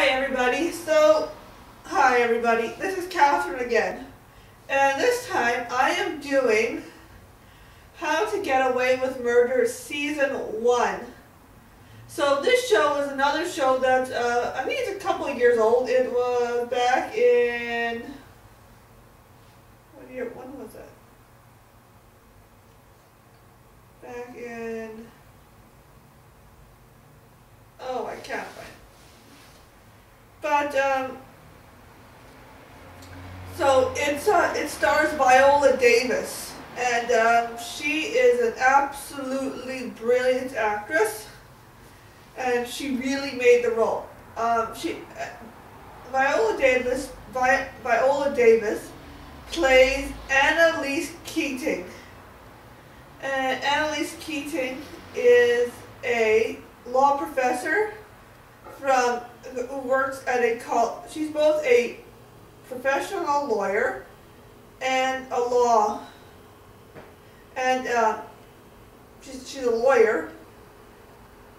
Hi everybody. So, hi everybody. This is Katherine again. And this time I am doing How to Get Away with Murder Season 1. So this show is another show that, uh, I think it's a couple of years old. It was back in, what year, when was it? Back in, oh, I can't find it. Um, so it's, uh, it stars Viola Davis. And um, she is an absolutely brilliant actress and she really made the role. Um, she, uh, Viola Davis, Vi- Viola Davis plays Annalise Keating. And Annalise Keating is a law professor from who works at a call. She's both a professional lawyer and a law. And uh, she's, she's a lawyer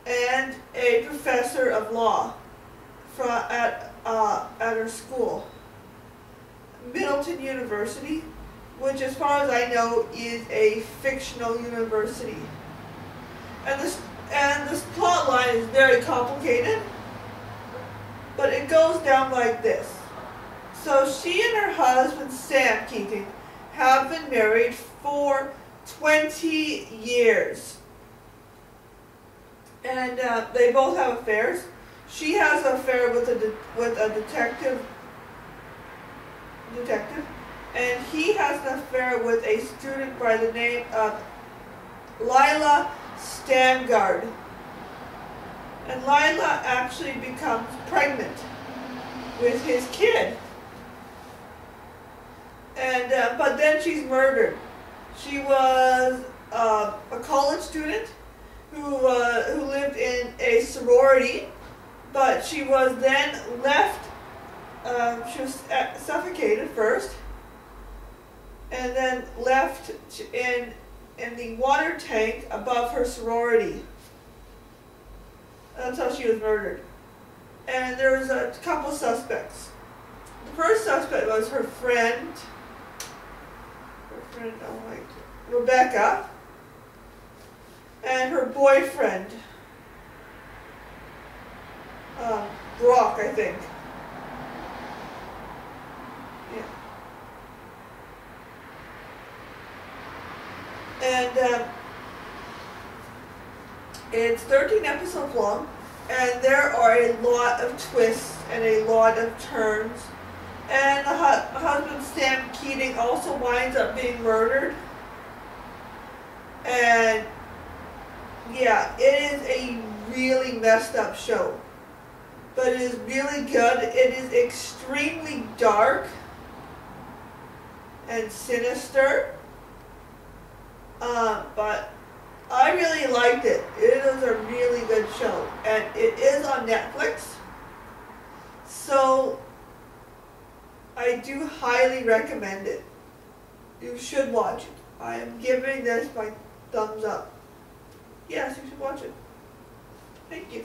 and a professor of law from, at, uh, at her school, Middleton University, which as far as I know is a fictional university. And this, and this plot line is very complicated, but it goes down like this. So she and her husband, Sam Keating, have been married for 20 years and uh, they both have affairs. She has an affair with a with a detective detective, and he has an affair with a student by the name of Lila Stangard. And Lila actually becomes pregnant with his kid. And uh, but then she's murdered. She was uh, a college student who uh, who lived in a sorority, but she was then left. Um, she was uh, suffocated first, and then left in in the water tank above her sorority. How she was murdered. And there was a couple suspects. The first suspect was her friend. Her friend, oh my, Rebecca and her boyfriend, um, Brock, I think. Yeah. And um, it's 13 episodes long, and there are a lot of twists and a lot of turns. And the hu- husband, Sam Keating, also winds up being murdered. And yeah, it is a really messed up show. But it is really good. It is extremely dark and sinister. Uh, but I really liked it. It is a really good show. And it is on Netflix. So I do highly recommend it. You should watch it. I am giving this my thumbs up yes, you should watch it. Thank you.